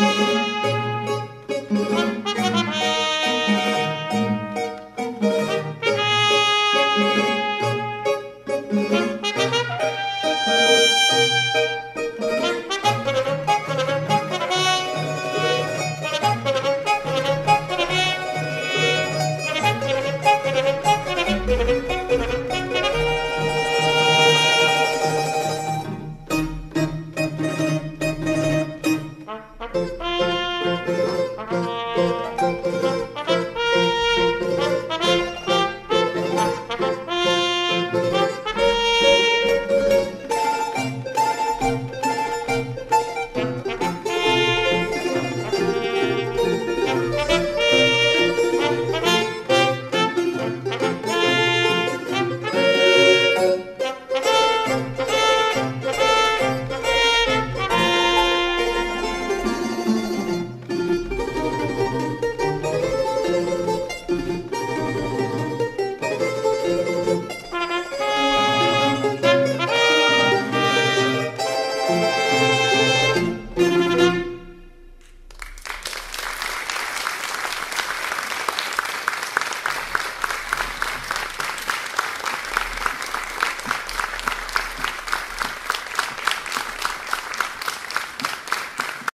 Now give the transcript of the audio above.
Música Thank you.